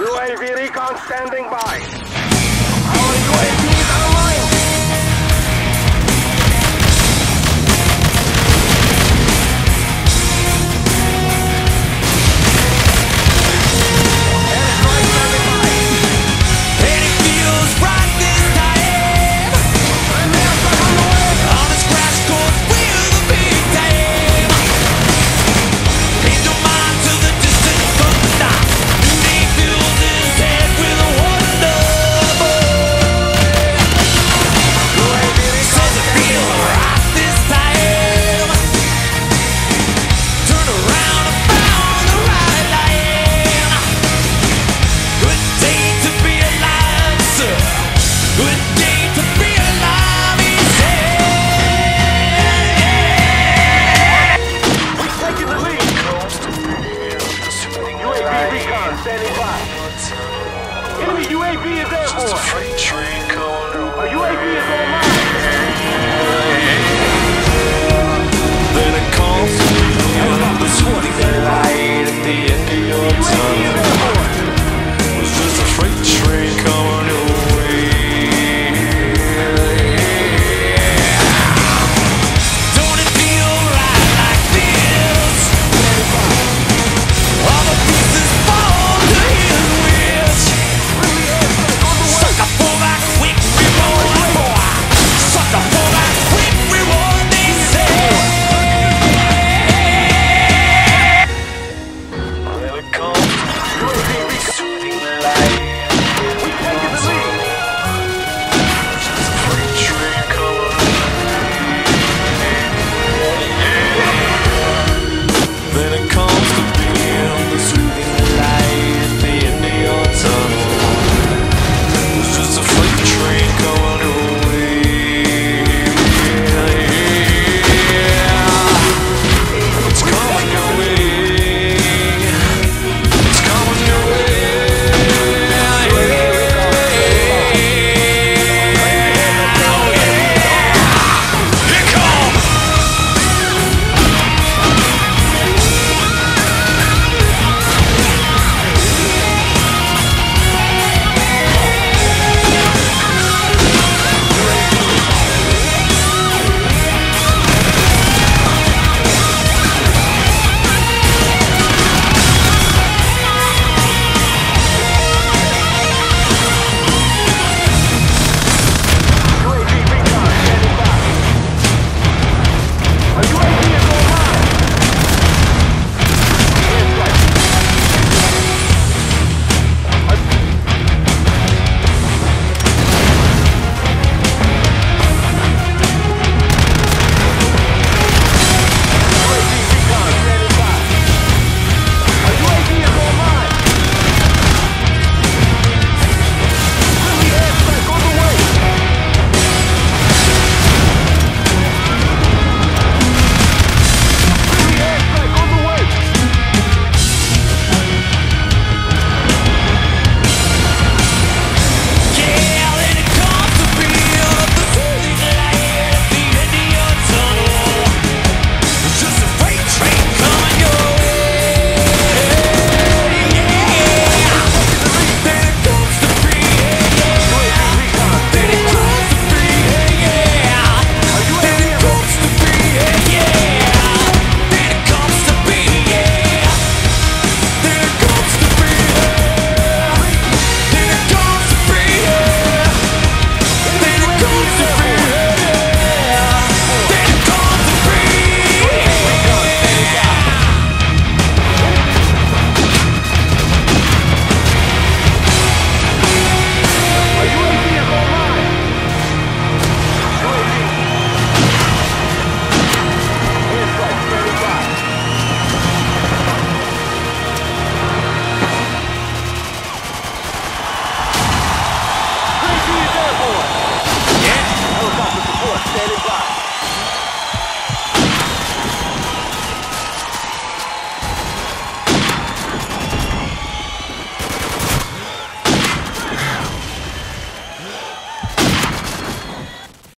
UAV recon standing by. Our UAV